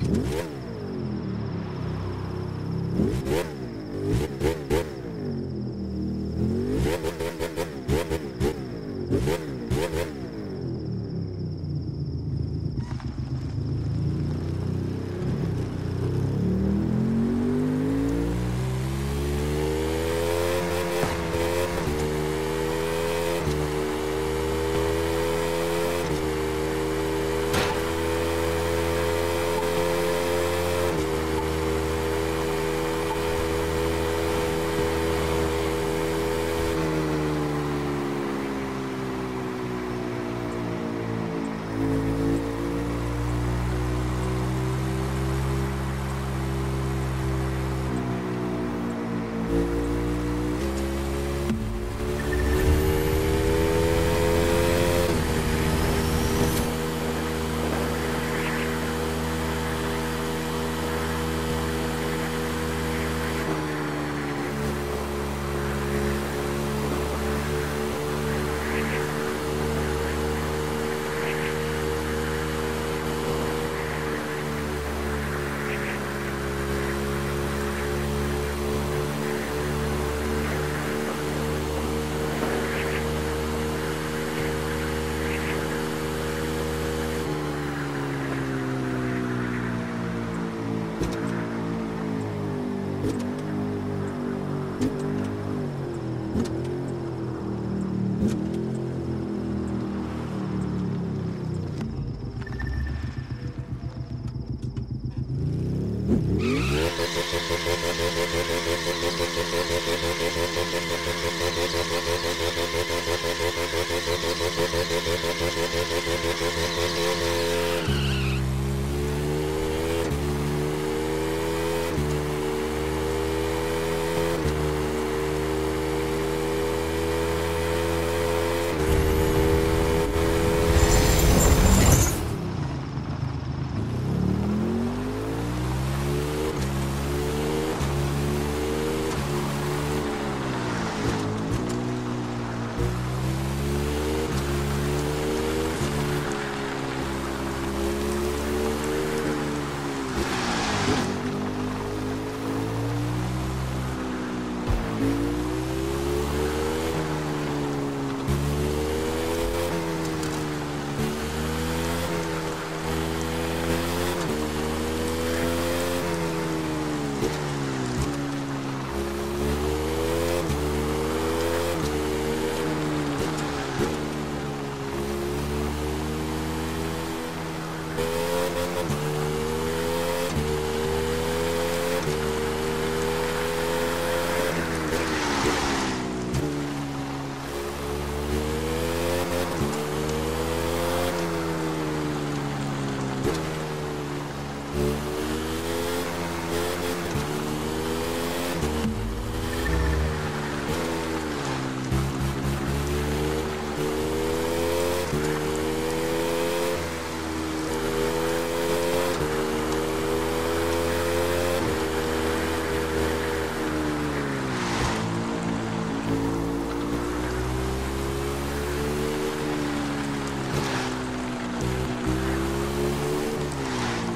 Whoa.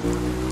You